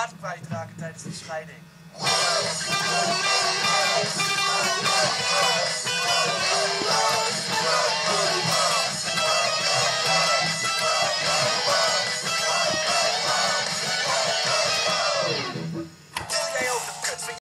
Privatbeitrag teilt sich scheiding.